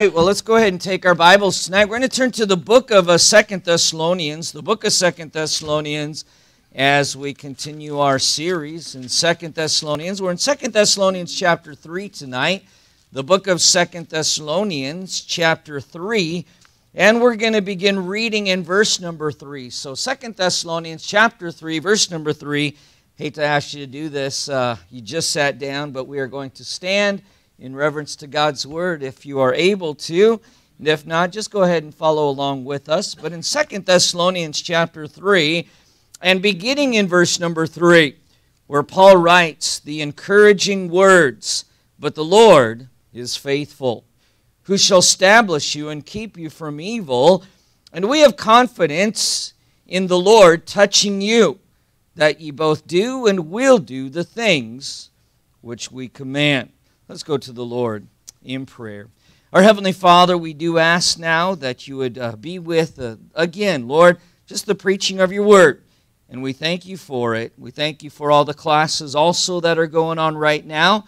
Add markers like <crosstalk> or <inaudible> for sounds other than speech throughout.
well, let's go ahead and take our Bibles tonight. We're going to turn to the book of uh, Second Thessalonians, the book of Second Thessalonians, as we continue our series in Second Thessalonians. We're in Second Thessalonians chapter 3 tonight, the book of Second Thessalonians chapter 3, and we're going to begin reading in verse number 3. So Second Thessalonians chapter 3, verse number 3. Hate to ask you to do this. Uh, you just sat down, but we are going to stand in reverence to God's word if you are able to. And if not, just go ahead and follow along with us. But in Second Thessalonians chapter 3, and beginning in verse number 3, where Paul writes the encouraging words, But the Lord is faithful, who shall establish you and keep you from evil. And we have confidence in the Lord touching you, that ye both do and will do the things which we command. Let's go to the Lord in prayer. Our Heavenly Father, we do ask now that you would uh, be with, uh, again, Lord, just the preaching of your word. And we thank you for it. We thank you for all the classes also that are going on right now.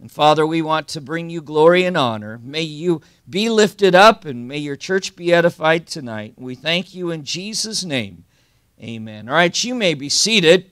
And Father, we want to bring you glory and honor. May you be lifted up and may your church be edified tonight. We thank you in Jesus' name. Amen. All right, you may be seated.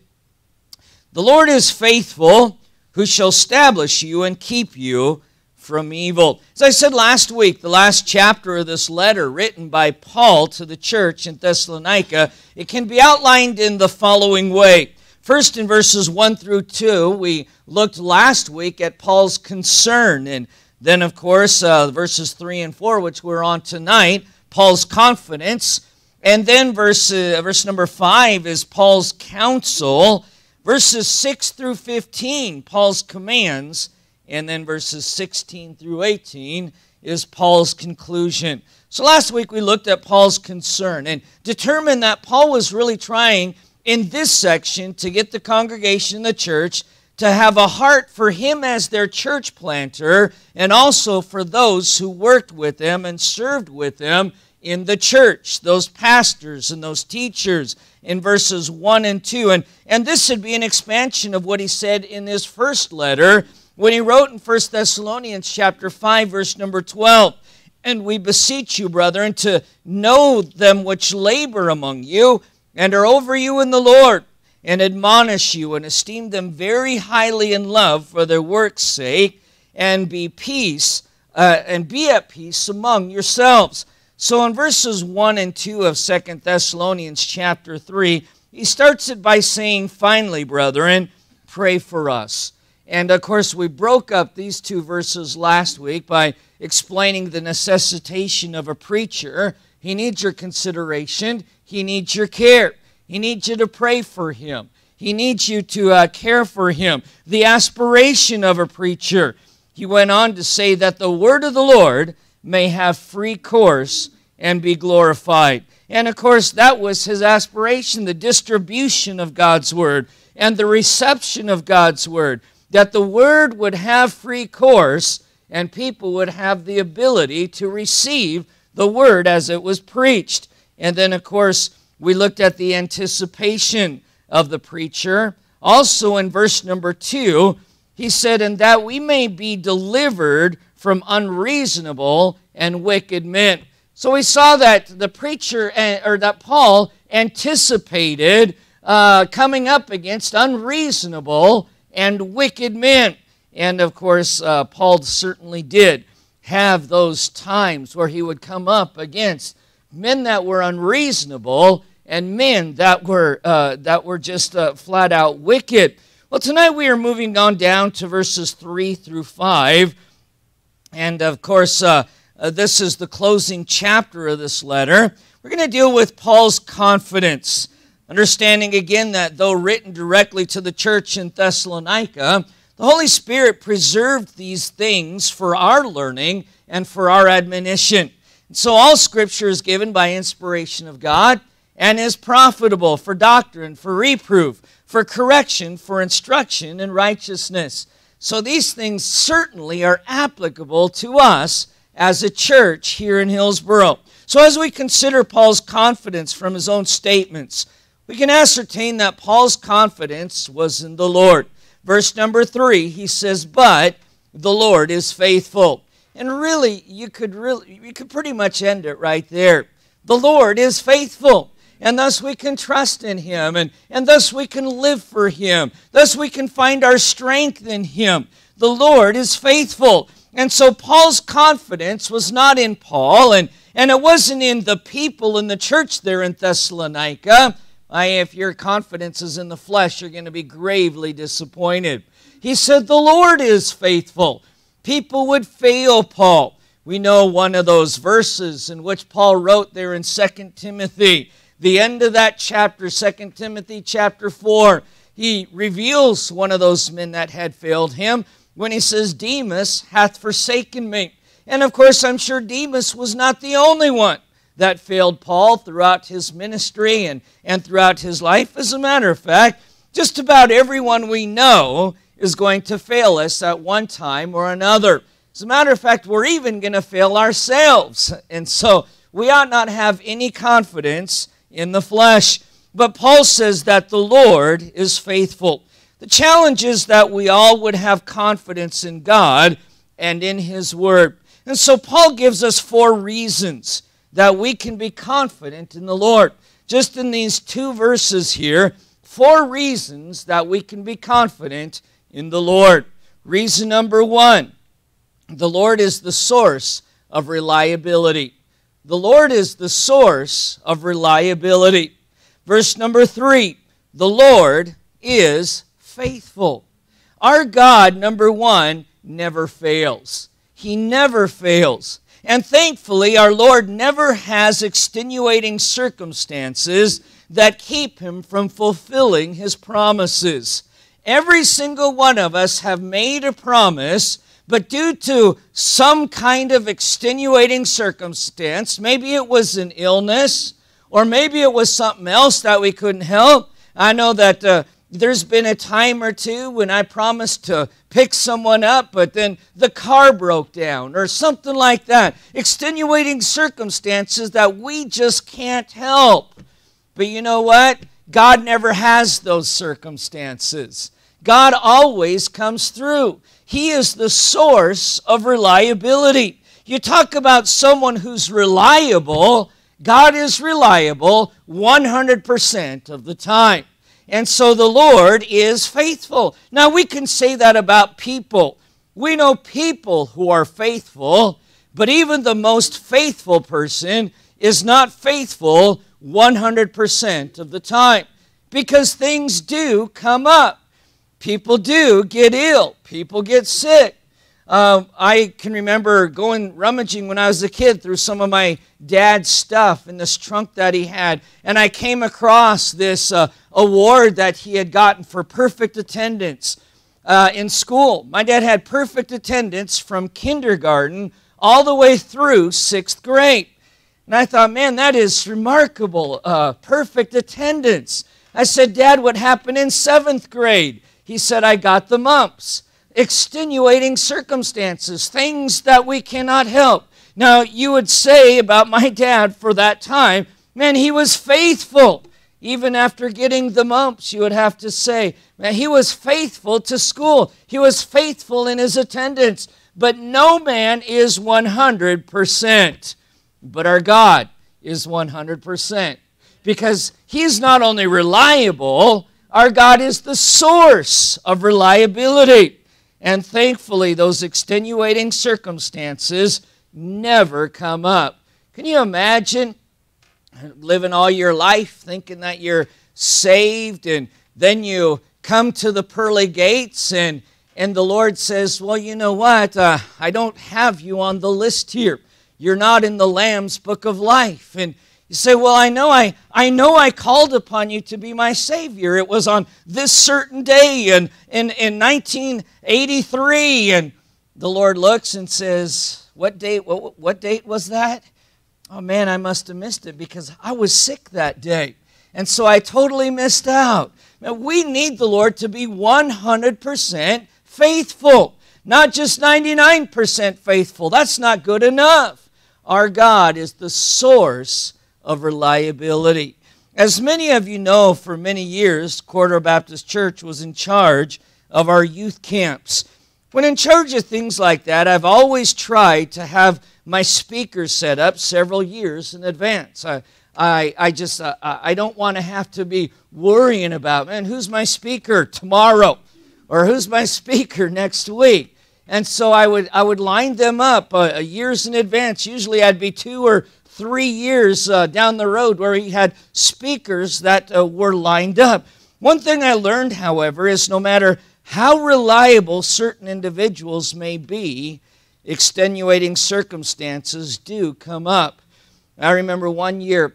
The Lord is faithful who shall establish you and keep you from evil. As I said last week, the last chapter of this letter written by Paul to the church in Thessalonica, it can be outlined in the following way. First, in verses 1 through 2, we looked last week at Paul's concern. And then, of course, uh, verses 3 and 4, which we're on tonight, Paul's confidence. And then verse, uh, verse number 5 is Paul's counsel. Verses 6 through 15, Paul's commands, and then verses 16 through 18 is Paul's conclusion. So last week we looked at Paul's concern and determined that Paul was really trying in this section to get the congregation the church to have a heart for him as their church planter and also for those who worked with him and served with him in the church, those pastors and those teachers in verses 1 and 2. And, and this would be an expansion of what he said in his first letter when he wrote in 1 Thessalonians chapter 5, verse number 12. And we beseech you, brethren, to know them which labor among you and are over you in the Lord, and admonish you and esteem them very highly in love for their work's sake, and be peace, uh, and be at peace among yourselves. So in verses 1 and 2 of Second Thessalonians chapter 3, he starts it by saying, Finally, brethren, pray for us. And of course, we broke up these two verses last week by explaining the necessitation of a preacher. He needs your consideration, he needs your care, he needs you to pray for him, he needs you to uh, care for him. The aspiration of a preacher. He went on to say that the word of the Lord may have free course and be glorified. And of course, that was his aspiration the distribution of God's word and the reception of God's word. That the word would have free course and people would have the ability to receive the word as it was preached. And then, of course, we looked at the anticipation of the preacher. Also, in verse number two, he said, And that we may be delivered from unreasonable and wicked men. So we saw that the preacher, or that Paul anticipated uh, coming up against unreasonable and wicked men. And of course, uh, Paul certainly did have those times where he would come up against men that were unreasonable and men that were, uh, that were just uh, flat out wicked. Well, tonight we are moving on down to verses 3 through 5. And of course, uh, uh, this is the closing chapter of this letter. We're going to deal with Paul's confidence. Understanding again that though written directly to the church in Thessalonica, the Holy Spirit preserved these things for our learning and for our admonition. And so all Scripture is given by inspiration of God and is profitable for doctrine, for reproof, for correction, for instruction in righteousness so these things certainly are applicable to us as a church here in Hillsboro. So as we consider Paul's confidence from his own statements, we can ascertain that Paul's confidence was in the Lord. Verse number three, he says, But the Lord is faithful. And really, you could really you could pretty much end it right there. The Lord is faithful and thus we can trust in Him, and, and thus we can live for Him. Thus we can find our strength in Him. The Lord is faithful. And so Paul's confidence was not in Paul, and, and it wasn't in the people in the church there in Thessalonica. I, if your confidence is in the flesh, you're going to be gravely disappointed. He said, The Lord is faithful. People would fail Paul. We know one of those verses in which Paul wrote there in 2 Timothy the end of that chapter, 2 Timothy chapter 4, he reveals one of those men that had failed him when he says, Demas hath forsaken me. And of course, I'm sure Demas was not the only one that failed Paul throughout his ministry and, and throughout his life. As a matter of fact, just about everyone we know is going to fail us at one time or another. As a matter of fact, we're even going to fail ourselves. And so we ought not have any confidence in the flesh. But Paul says that the Lord is faithful. The challenge is that we all would have confidence in God and in His Word. And so Paul gives us four reasons that we can be confident in the Lord. Just in these two verses here, four reasons that we can be confident in the Lord. Reason number one the Lord is the source of reliability. The Lord is the source of reliability. Verse number three the Lord is faithful. Our God, number one, never fails. He never fails. And thankfully, our Lord never has extenuating circumstances that keep him from fulfilling his promises. Every single one of us have made a promise but due to some kind of extenuating circumstance, maybe it was an illness, or maybe it was something else that we couldn't help. I know that uh, there's been a time or two when I promised to pick someone up, but then the car broke down, or something like that. Extenuating circumstances that we just can't help. But you know what? God never has those circumstances. God always comes through. He is the source of reliability. You talk about someone who's reliable, God is reliable 100% of the time. And so the Lord is faithful. Now we can say that about people. We know people who are faithful, but even the most faithful person is not faithful 100% of the time because things do come up. People do get ill, people get sick. Uh, I can remember going rummaging when I was a kid through some of my dad's stuff in this trunk that he had, and I came across this uh, award that he had gotten for perfect attendance uh, in school. My dad had perfect attendance from kindergarten all the way through sixth grade. And I thought, man, that is remarkable. Uh, perfect attendance. I said, Dad, what happened in seventh grade? He said, I got the mumps. Extenuating circumstances, things that we cannot help. Now, you would say about my dad for that time, man, he was faithful. Even after getting the mumps, you would have to say, man, he was faithful to school. He was faithful in his attendance. But no man is 100%. But our God is 100%. Because he's not only reliable, our God is the source of reliability. And thankfully, those extenuating circumstances never come up. Can you imagine living all your life thinking that you're saved and then you come to the pearly gates and and the Lord says, Well, you know what? Uh, I don't have you on the list here. You're not in the Lamb's book of life. And you say, Well, I know I, I know I called upon you to be my Savior. It was on this certain day in, in, in 1983. And the Lord looks and says, What date, what, what date was that? Oh man, I must have missed it because I was sick that day. And so I totally missed out. Now, we need the Lord to be 100% faithful, not just 99% faithful. That's not good enough. Our God is the source of reliability. As many of you know, for many years, Corridor Baptist Church was in charge of our youth camps. When in charge of things like that, I've always tried to have my speakers set up several years in advance. I, I, I just uh, I don't want to have to be worrying about man who's my speaker tomorrow or who's my <laughs> speaker next week and so I would I would line them up uh, years in advance usually I'd be two or three years uh, down the road where he had speakers that uh, were lined up one thing I learned however is no matter how reliable certain individuals may be extenuating circumstances do come up I remember one year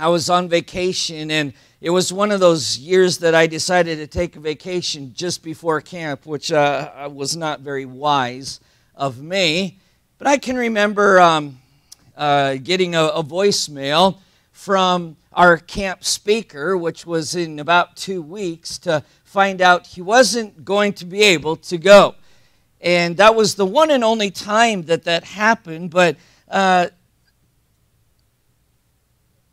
I was on vacation, and it was one of those years that I decided to take a vacation just before camp, which uh, was not very wise of me. But I can remember um, uh, getting a, a voicemail from our camp speaker, which was in about two weeks, to find out he wasn't going to be able to go. And that was the one and only time that that happened. But uh,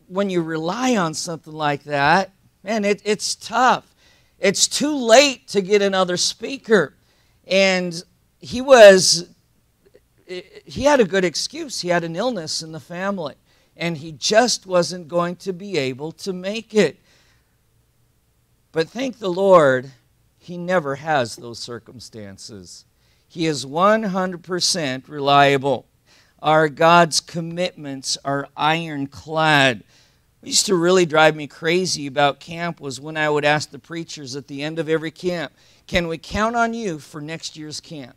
when you rely on something like that, man, it, it's tough. It's too late to get another speaker. And he was, he had a good excuse. He had an illness in the family, and he just wasn't going to be able to make it. But thank the Lord, he never has those circumstances. He is 100% reliable. Our God's commitments are ironclad. What used to really drive me crazy about camp was when I would ask the preachers at the end of every camp, Can we count on you for next year's camp?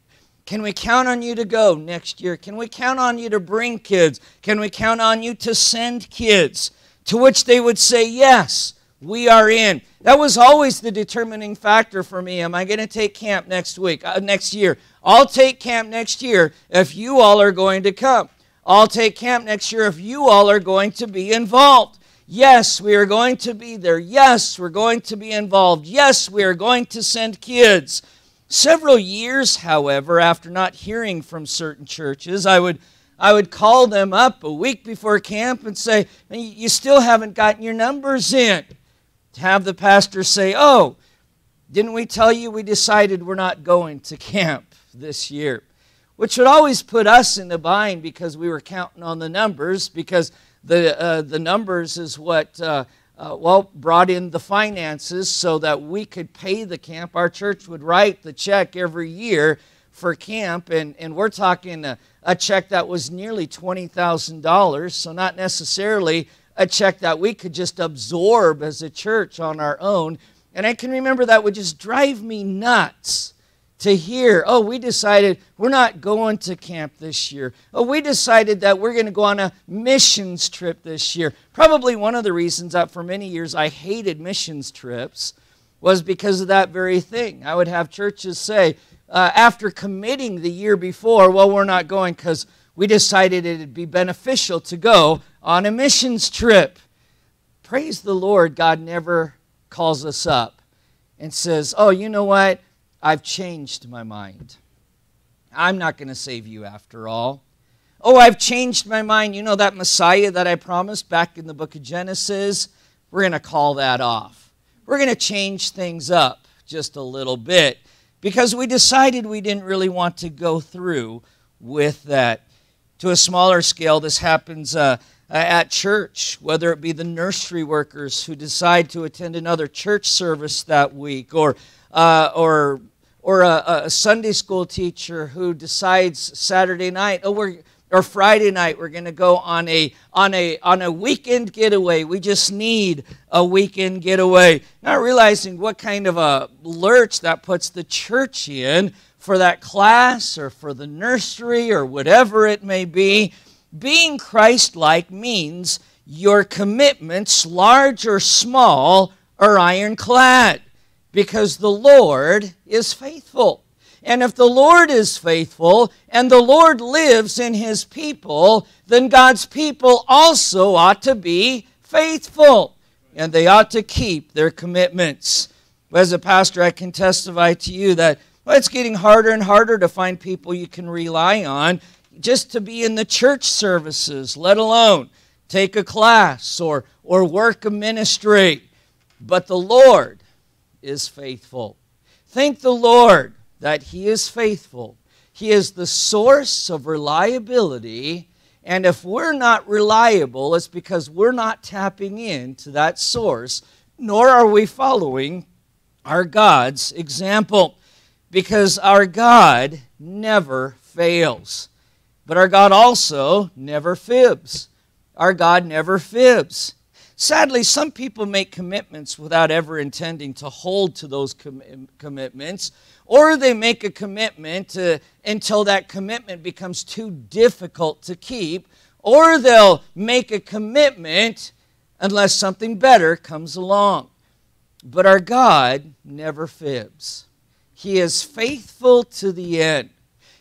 Can we count on you to go next year? Can we count on you to bring kids? Can we count on you to send kids? To which they would say, Yes, we are in. That was always the determining factor for me. Am I going to take camp next week, uh, next year? I'll take camp next year if you all are going to come. I'll take camp next year if you all are going to be involved. Yes, we are going to be there. Yes, we're going to be involved. Yes, we are going to send kids. Several years, however, after not hearing from certain churches, I would, I would call them up a week before camp and say, You still haven't gotten your numbers in. To have the pastor say, Oh, didn't we tell you we decided we're not going to camp this year? Which would always put us in the bind because we were counting on the numbers because the, uh, the numbers is what, uh, uh, well, brought in the finances so that we could pay the camp. Our church would write the check every year for camp, and, and we're talking a, a check that was nearly $20,000, so not necessarily a check that we could just absorb as a church on our own. And I can remember that would just drive me nuts to hear, oh, we decided we're not going to camp this year. Oh, we decided that we're going to go on a missions trip this year. Probably one of the reasons that for many years I hated missions trips was because of that very thing. I would have churches say, uh, after committing the year before, well, we're not going because we decided it'd be beneficial to go on a missions trip. Praise the Lord, God never calls us up and says, oh, you know what? I've changed my mind. I'm not going to save you after all. Oh, I've changed my mind. You know that Messiah that I promised back in the book of Genesis? We're going to call that off. We're going to change things up just a little bit because we decided we didn't really want to go through with that. To a smaller scale, this happens uh, at church, whether it be the nursery workers who decide to attend another church service that week, or uh, or or a, a, Sunday school teacher who decides Saturday night, oh, we're or Friday night we're going to go on a on a on a weekend getaway. We just need a weekend getaway. Not realizing what kind of a lurch that puts the church in for that class or for the nursery or whatever it may be. Being Christ-like means your commitments, large or small, are ironclad because the Lord is faithful. And if the Lord is faithful and the Lord lives in his people, then God's people also ought to be faithful and they ought to keep their commitments. As a pastor, I can testify to you that well, it's getting harder and harder to find people you can rely on just to be in the church services, let alone take a class or, or work a ministry. But the Lord is faithful. Thank the Lord that He is faithful. He is the source of reliability. And if we're not reliable, it's because we're not tapping into that source, nor are we following our God's example. Because our God never fails. But our God also never fibs. Our God never fibs. Sadly, some people make commitments without ever intending to hold to those com- commitments, or they make a commitment to, until that commitment becomes too difficult to keep, or they'll make a commitment unless something better comes along. But our God never fibs. He is faithful to the end.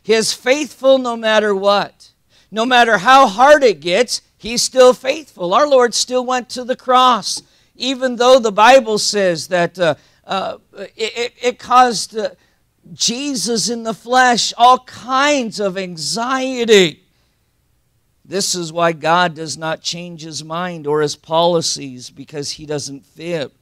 He is faithful no matter what. No matter how hard it gets, He's still faithful. Our Lord still went to the cross, even though the Bible says that uh, uh, it, it, caused uh, Jesus in the flesh all kinds of anxiety. This is why God does not change his mind or his policies because he doesn't fib.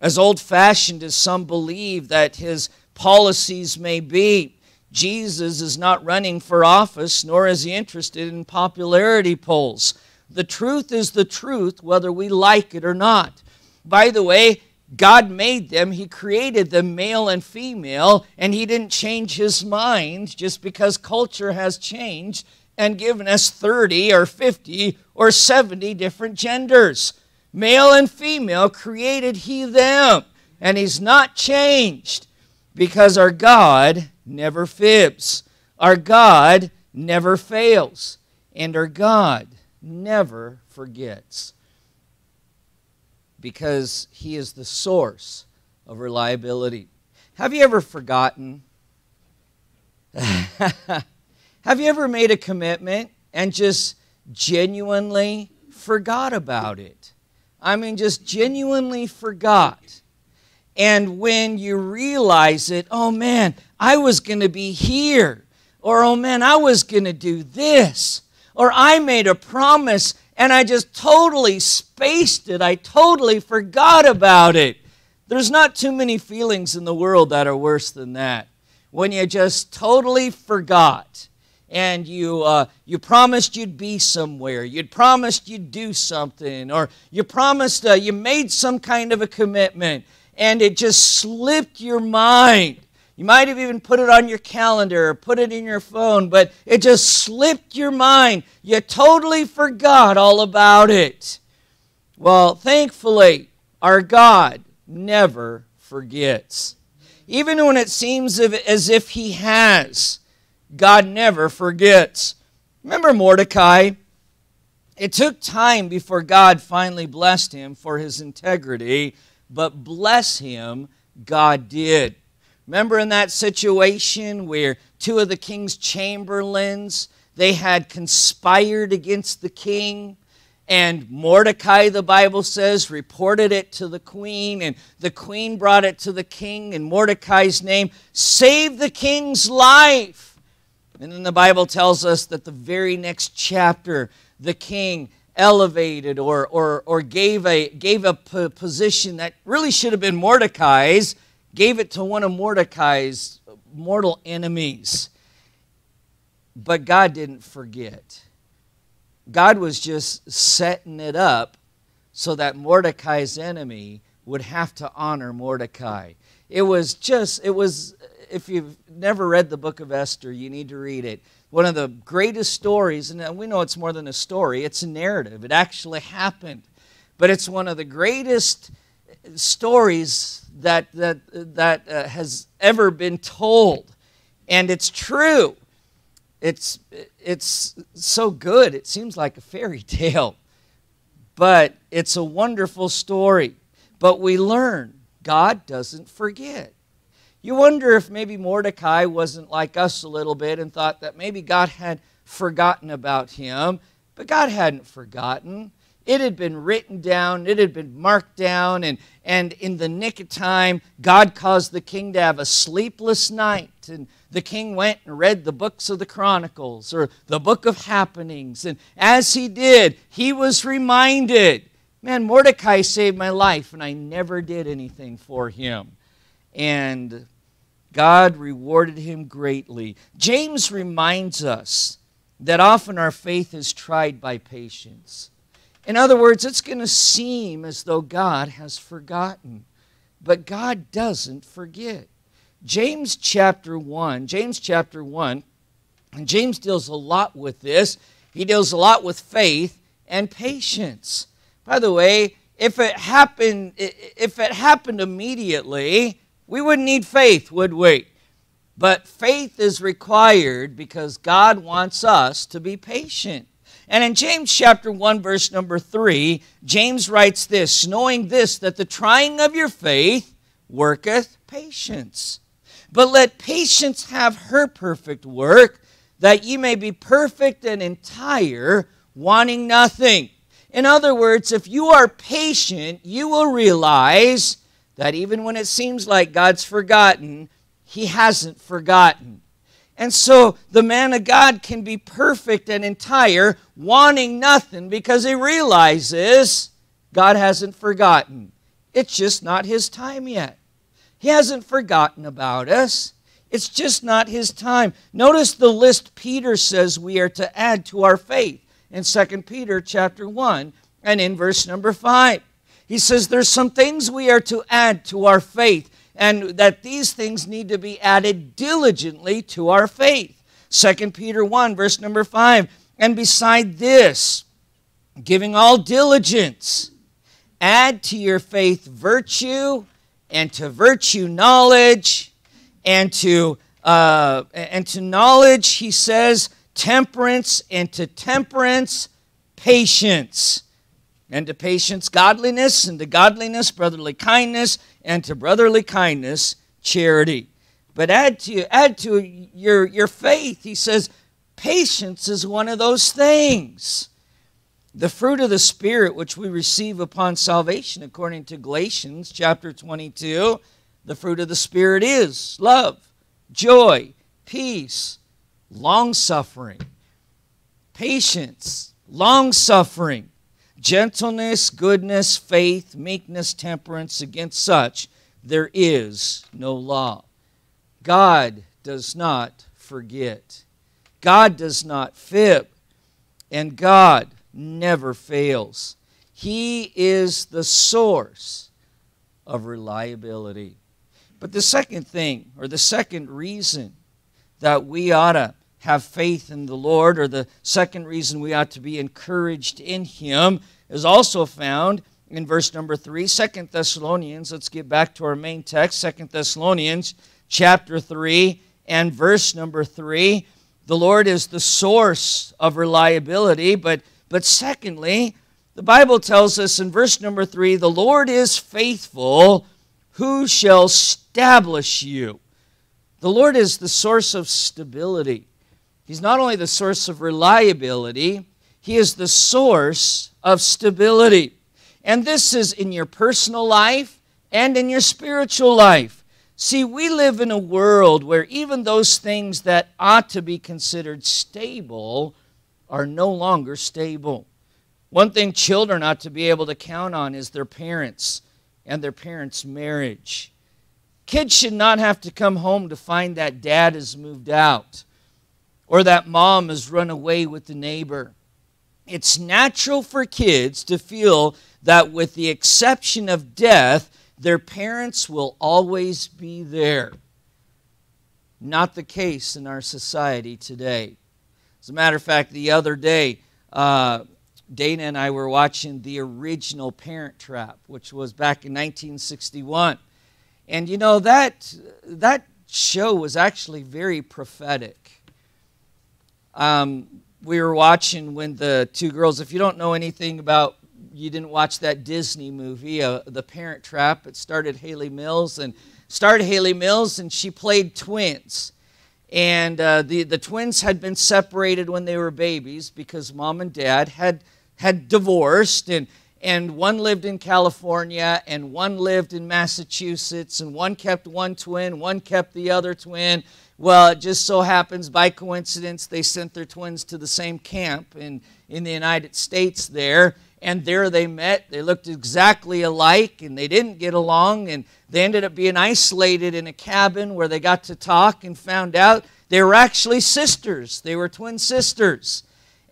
As old fashioned as some believe that his policies may be, Jesus is not running for office, nor is he interested in popularity polls. The truth is the truth, whether we like it or not. By the way, God made them, He created them male and female, and He didn't change His mind just because culture has changed and given us 30 or 50 or 70 different genders. Male and female created He them, and He's not changed because our God never fibs. Our God never fails. And our God never forgets because He is the source of reliability. Have you ever forgotten? <laughs> Have you ever made a commitment and just genuinely forgot about it? I mean, just genuinely forgot. And when you realize it, oh man, I was going to be here. Or oh man, I was going to do this. Or I made a promise and I just totally spaced it. I totally forgot about it. There's not too many feelings in the world that are worse than that. When you just totally forgot and you, uh, you promised you'd be somewhere, you'd promised you'd do something, or you promised uh, you made some kind of a commitment and it just slipped your mind. You might have even put it on your calendar or put it in your phone, but it just slipped your mind. You totally forgot all about it. Well, thankfully, our God never forgets. Even when it seems as if He has, God never forgets. Remember Mordecai? It took time before God finally blessed him for his integrity but bless him, God did. Remember in that situation where two of the king's chamberlains they had conspired against the king and Mordecai the Bible says reported it to the queen and the queen brought it to the king in Mordecai's name saved the king's life. And then the Bible tells us that the very next chapter the king elevated or, or, or gave a, gave a position that really should have been Mordecai's, gave it to one of Mordecai's mortal enemies. But God didn't forget. God was just setting it up so that Mordecai's enemy would have to honor Mordecai. It was just, it was, if you've never read the book of Esther, you need to read it one of the greatest stories, and we know it's more than a story, it's a narrative. It actually happened. But it's one of the greatest stories that, that, that uh, has ever been told. And it's true. It's, it's so good, it seems like a fairy <laughs> tale. But it's a wonderful story. But we learn God doesn't forget. You wonder if maybe Mordecai wasn't like us a little bit and thought that maybe God had forgotten about him, but God hadn't forgotten. It had been written down, it had been marked down, and, and in the nick of time, God caused the king to have a sleepless night. And the king went and read the books of the Chronicles or the book of happenings. And as he did, he was reminded man, Mordecai saved my life, and I never did anything for him. And God rewarded him greatly. James reminds us that often our faith is tried by patience. In other words, it's going to seem as though God has forgotten, but God doesn't forget. James chapter 1, James chapter 1, and James deals a lot with this. He deals a lot with faith and patience. By the way, if it happened if it happened immediately, we wouldn't need faith, would we? But faith is required because God wants us to be patient. And in James chapter 1 verse number 3, James writes this, knowing this that the trying of your faith worketh patience. But let patience have her perfect work, that ye may be perfect and entire, wanting nothing. In other words, if you are patient, you will realize that even when it seems like God's forgotten, He hasn't forgotten. And so the man of God can be perfect and entire, wanting nothing, because he realizes God hasn't forgotten. It's just not His time yet. He hasn't forgotten about us. It's just not His time. Notice the list Peter says we are to add to our faith in 2 Peter chapter 1 and in verse number 5. He says there's some things we are to add to our faith and that these things need to be added diligently to our faith. 2 Peter 1 verse number 5. And beside this, giving all diligence, add to your faith virtue, and to virtue knowledge, and to uh, and to knowledge, he says, temperance, and to temperance, patience. And to patience, godliness, and to godliness, brotherly kindness, and to brotherly kindness, charity. But add to add to your, your faith, he says, patience is one of those things. The fruit of the Spirit which we receive upon salvation, according to Galatians chapter 22, the fruit of the Spirit is love, joy, peace, long suffering, patience, long suffering, gentleness, goodness, faith, meekness, temperance. Against such there is no law. God does not forget, God does not fib, and God never fails. He is the source of reliability. But the second thing, or the second reason that we ought to have faith in the Lord, or the second reason we ought to be encouraged in Him, is also found in verse number 3 2 thessalonians. Let's get back to our main text 2 thessalonians chapter 3 and verse number 3 the lord is the source of reliability but but secondly the bible tells us in verse number 3 the lord is faithful. Who shall establish you? The lord is the source of stability he's not only the source of reliability he is the source of stability. And this is in your personal life and in your spiritual life. See, we live in a world where even those things that ought to be considered stable are no longer stable. One thing children ought to be able to count on is their parents and their parents' marriage. Kids should not have to come home to find that dad has moved out or that mom has run away with the neighbor it's natural for kids to feel that, with the exception of death, their parents will always be there. Not the case in our society today. As a matter of fact, the other day, uh, Dana and I were watching the original Parent Trap, which was back in 1961. And you know, that, that show was actually very prophetic. Um, we were watching when the two girls, if you don't know anything about, you didn't watch that Disney movie, uh, The Parent Trap, it started Hayley Mills and started Hayley Mills and she played twins. And uh, the, the twins had been separated when they were babies because mom and dad had, had divorced and, and one lived in California and one lived in Massachusetts and one kept one twin, one kept the other twin well, it just so happens by coincidence they sent their twins to the same camp in, in the United States there. and there they met. They looked exactly alike, and they didn't get along, and they ended up being isolated in a cabin where they got to talk and found out they were actually sisters. They were twin sisters.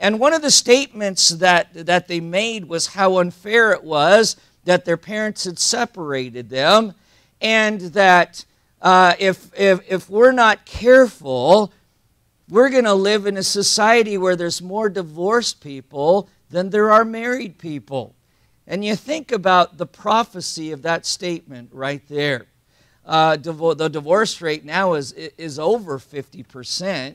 And one of the statements that, that they made was how unfair it was that their parents had separated them, and that uh, if, if, if we're not careful, we're going to live in a society where there's more divorced people than there are married people. And you think about the prophecy of that statement right there. Uh, the divorce rate now is, is over 50%.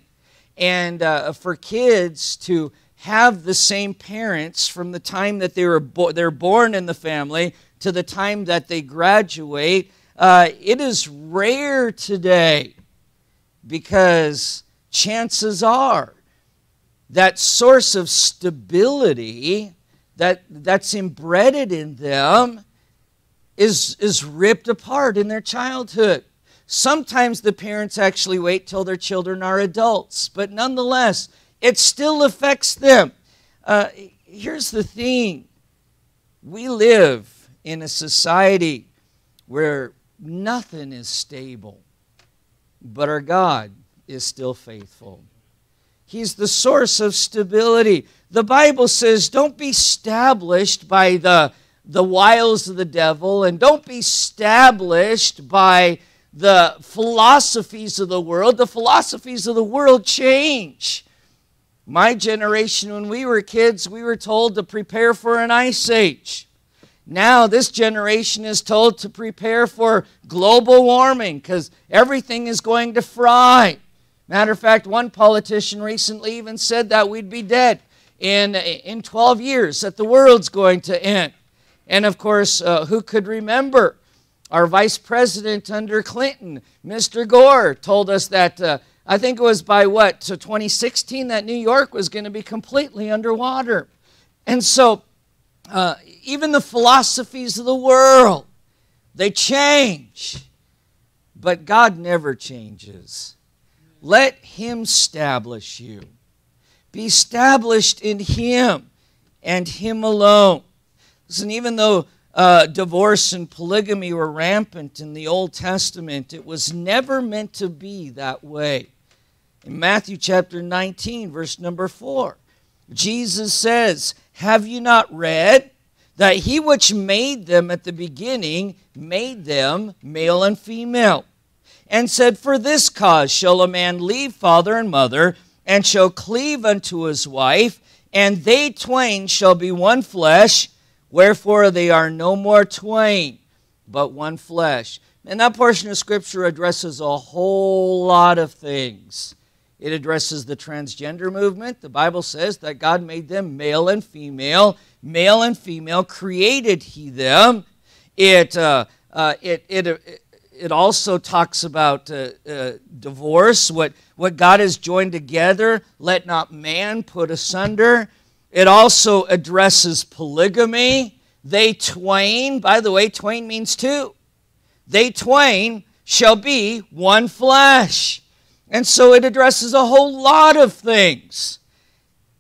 And uh, for kids to have the same parents from the time that they were bo- they're born in the family to the time that they graduate, uh, it is rare today because chances are that source of stability that, that's embedded in them is, is ripped apart in their childhood. Sometimes the parents actually wait till their children are adults, but nonetheless, it still affects them. Uh, here's the thing we live in a society where nothing is stable, but our God is still faithful. He's the source of stability. The Bible says, don't be established by the, the wiles of the devil, and don't be established by the philosophies of the world. The philosophies of the world change. My generation, when we were kids, we were told to prepare for an ice age. Now, this generation is told to prepare for global warming because everything is going to fry. Matter of fact, one politician recently even said that we'd be dead in, in 12 years, that the world's going to end. And of course, uh, who could remember our vice president under Clinton, Mr. Gore, told us that uh, I think it was by what, to 2016, that New York was going to be completely underwater. And so, uh, even the philosophies of the world, they change. But God never changes. Let Him establish you. Be established in Him and Him alone. Listen, even though uh, divorce and polygamy were rampant in the Old Testament, it was never meant to be that way. In Matthew chapter 19, verse number 4, Jesus says, Have you not read that he which made them at the beginning made them male and female? And said, For this cause shall a man leave father and mother, and shall cleave unto his wife, and they twain shall be one flesh. Wherefore they are no more twain, but one flesh. And that portion of Scripture addresses a whole lot of things. It addresses the transgender movement. The Bible says that God made them male and female. Male and female created He them. It, uh, uh, it, it, it also talks about uh, uh divorce. What, what God has joined together, let not man put asunder. It also addresses polygamy. They twain, by the way, twain means two. They twain shall be one flesh. And so it addresses a whole lot of things.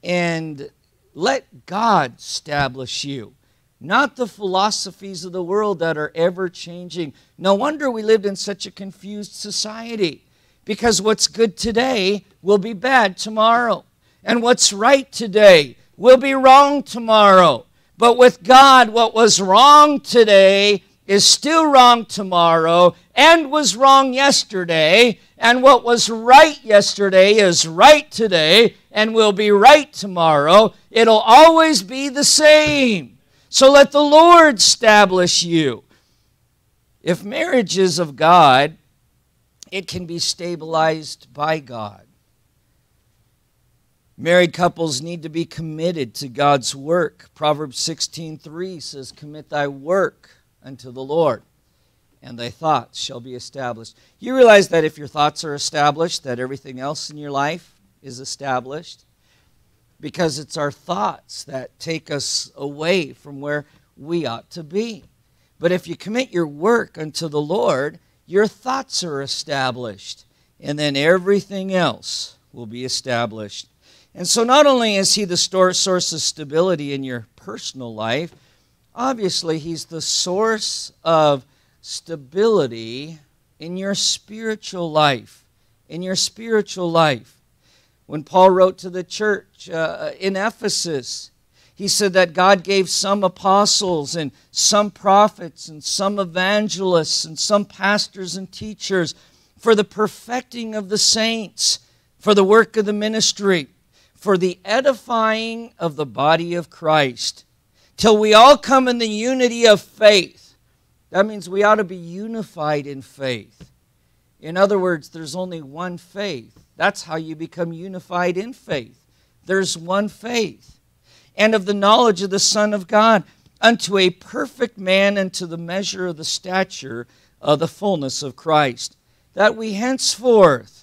And let God establish you, not the philosophies of the world that are ever changing. No wonder we lived in such a confused society because what's good today will be bad tomorrow. And what's right today will be wrong tomorrow. But with God, what was wrong today is still wrong tomorrow and was wrong yesterday. And what was right yesterday is right today and will be right tomorrow. It'll always be the same. So let the Lord establish you. If marriage is of God, it can be stabilized by God. Married couples need to be committed to God's work. Proverbs 16:3 says, "Commit thy work unto the Lord, and thy thoughts shall be established." You realize that if your thoughts are established, that everything else in your life is established? Because it's our thoughts that take us away from where we ought to be. But if you commit your work unto the Lord, your thoughts are established, and then everything else will be established. And so, not only is He the source of stability in your personal life, obviously He's the source of stability in your spiritual life. In your spiritual life. When Paul wrote to the church uh, in Ephesus, he said that God gave some apostles and some prophets and some evangelists and some pastors and teachers for the perfecting of the saints, for the work of the ministry, for the edifying of the body of Christ, till we all come in the unity of faith. That means we ought to be unified in faith. In other words, there's only one faith. That's how you become unified in faith. There's one faith and of the knowledge of the Son of God, unto a perfect man, and to the measure of the stature of the fullness of Christ, that we henceforth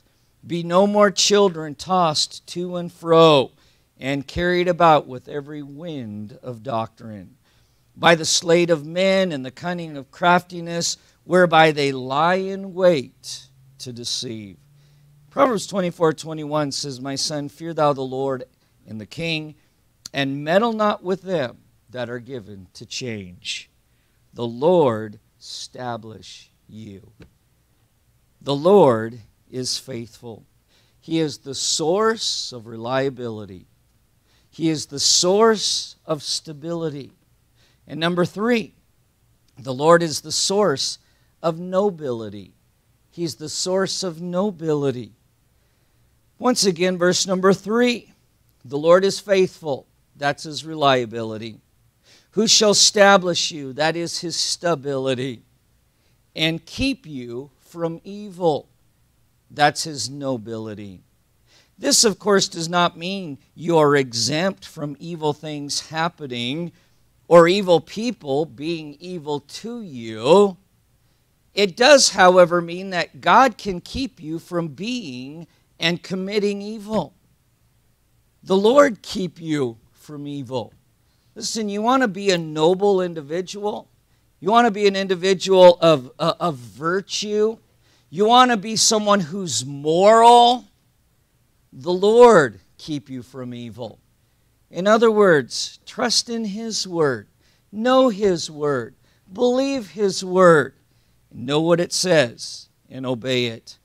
be no more children tossed to and fro, and carried about with every wind of doctrine, by the sleight of men and the cunning of craftiness, whereby they lie in wait to deceive. Proverbs 24 21 says, My son, fear thou the Lord and the king and meddle not with them that are given to change. The Lord establish you. The Lord is faithful. He is the source of reliability. He is the source of stability. And number three, the Lord is the source of nobility. He's the source of nobility. Once again, verse number three the Lord is faithful. That's his reliability. Who shall establish you? That is his stability. And keep you from evil. That's his nobility. This, of course, does not mean you're exempt from evil things happening or evil people being evil to you. It does, however, mean that God can keep you from being and committing evil. The Lord keep you from evil. Listen, you want to be a noble individual? You want to be an individual of, uh, of virtue? You want to be someone who's moral? The Lord keep you from evil. In other words, trust in His Word, know His Word, believe His Word, know what it says, and obey it.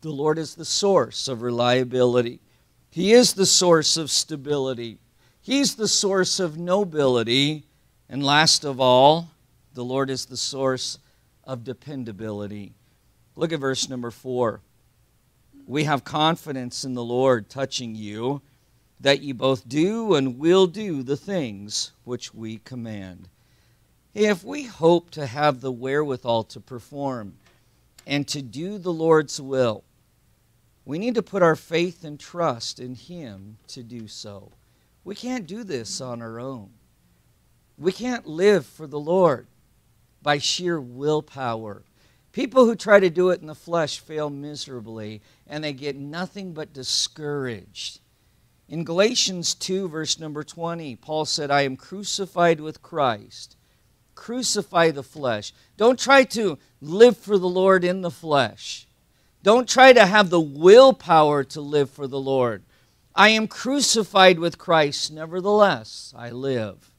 The Lord is the source of reliability, He is the source of stability. He's the source of nobility. And last of all, the Lord is the source of dependability. Look at verse number four. We have confidence in the Lord touching you that you both do and will do the things which we command. If we hope to have the wherewithal to perform and to do the Lord's will, we need to put our faith and trust in Him to do so. We can't do this on our own. We can't live for the Lord by sheer willpower. People who try to do it in the flesh fail miserably and they get nothing but discouraged. In Galatians 2, verse number 20, Paul said, I am crucified with Christ. Crucify the flesh. Don't try to live for the Lord in the flesh. Don't try to have the willpower to live for the Lord. I am crucified with Christ, nevertheless I live.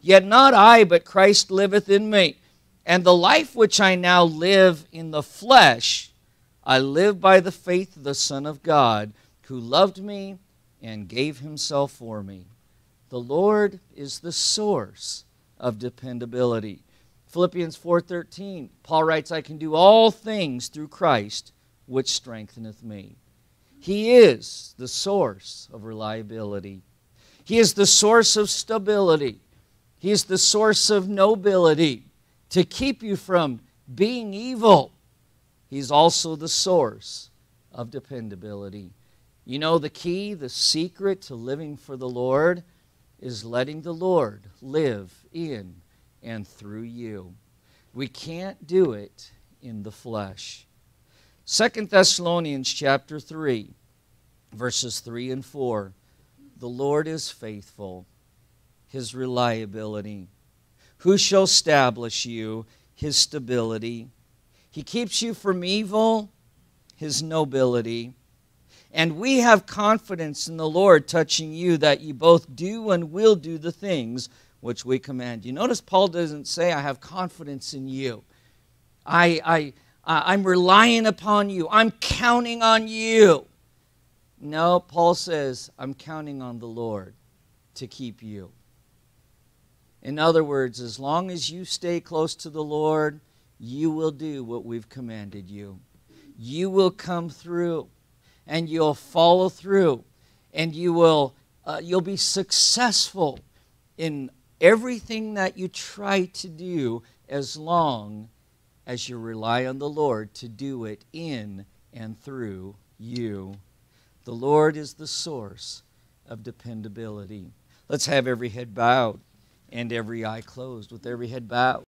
Yet not I, but Christ liveth in me. And the life which I now live in the flesh, I live by the faith of the Son of God, who loved me and gave himself for me. The Lord is the source of dependability. Philippians 4:13, Paul writes, I can do all things through Christ, which strengtheneth me. He is the source of reliability. He is the source of stability. He is the source of nobility to keep you from being evil. He's also the source of dependability. You know, the key, the secret to living for the Lord is letting the Lord live in and through you. We can't do it in the flesh. Second Thessalonians chapter 3, verses 3 and 4. The Lord is faithful, his reliability. Who shall establish you? His stability. He keeps you from evil, his nobility. And we have confidence in the Lord touching you that you both do and will do the things which we command you. Notice Paul doesn't say, I have confidence in you. I, I, I'm relying upon you. I'm counting on you. No, Paul says, I'm counting on the Lord to keep you. In other words, as long as you stay close to the Lord, you will do what we've commanded you. You will come through and you'll follow through and you will uh, you'll be successful in everything that you try to do as long as you rely on the Lord to do it in and through you. The Lord is the source of dependability. Let's have every head bowed and every eye closed. With every head bowed